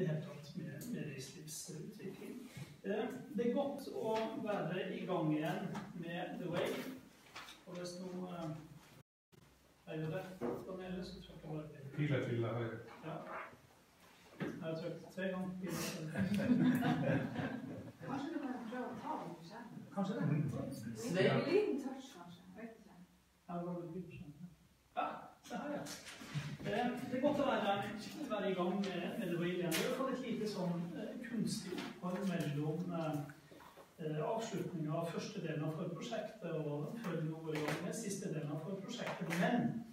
det hele tatt med, med reiselivsutvikling. Eh, det er godt å være i gang igjen med The Way. Og hvis nå eh, er jo det panelet, så tror jeg bare det. Pila til høyre. Ja. Jeg har trykt tre ganger. Kanskje du kan prøve å ta den på skjermen? Kanskje det? Det en liten touch, kanskje. Jeg vet ikke. Ja, det var litt dypt, skjønner jeg. Ja, se her, ja. Eh, Det er godt å være, være i gang med, med det har fått et lite sånn eh, kunstig opphold mellom eh, eh, avslutninga av første delen av forprosjektet og før vi med siste delen av forprosjektet. Men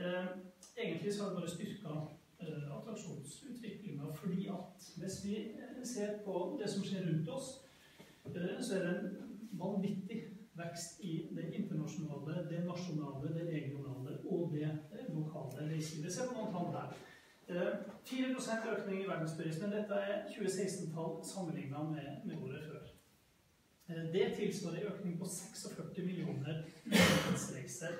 eh, egentlig så har det bare styrka eh, attraksjonsutviklinga fordi at hvis vi eh, ser på det som skjer rundt oss, eh, så er det en vanvittig vekst i det internasjonale, det nasjonale, det regionale og det lokale reiselivet. 4% økning i verdensturismen. Dette er 2016-tall sammenligna med, med året før. Eh, Det tilsvarer en økning på 46 millioner utenlandsreiser.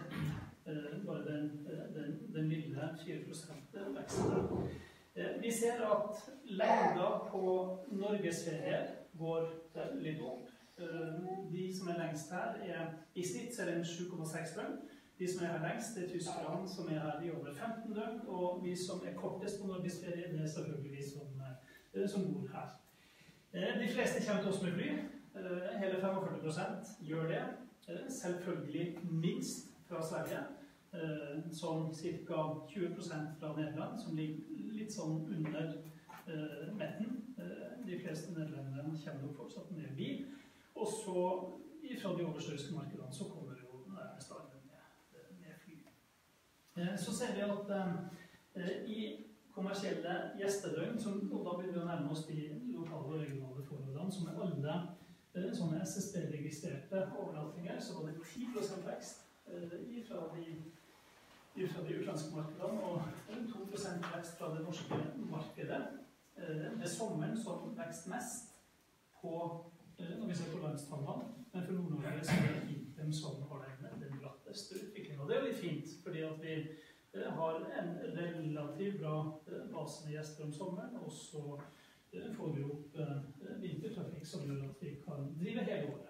Eh, Bare den, eh, den, den lille 4 veksten. Eh, Vi ser at lengda på norgesferier går eh, litt opp. Eh, De som er lengst her, er i snitt er det 7,6 døgn. De som er her lengst, det er tyskerne, som er her i over 15 døgn. Og vi som er kortest på norgesferie, det er selvfølgelig vi som, eh, som bor her. Eh, De fleste kommer til oss med fly. Eh, Hele 45% gjør det. Selvfølgelig minst fra Sverige. Sånn ca. 20% fra Nederland, som ligger litt sånn under metten. De fleste nederlenderne kommer nok fortsatt med bil. Og så fra de oversjøiske markedene så kommer jo nærmest alle med, med fly. Eh, Så ser vi at eh, i kommersielle gjestedøgn, som, og da begynner vi å nærme oss de lokale og regionale forholdene, som er alle eh, sånne SSB-registrerte overnattinger, så var det 10 vekst eh, fra de, fra de utenlandske markedene og 2% vekst fra det norske markedet. Eh, Det er sommeren som vokser mest på, eh, når vi ser på landstallene, men for Nord-Norge så er det vinteren som har den, den bratteste utviklingen. Og det er jo litt fint, fordi at vi eh, har en relativt bra eh, base med gjester om sommeren, og så eh, får vi opp vintertrafikk som gjør at vi kan drive hele året.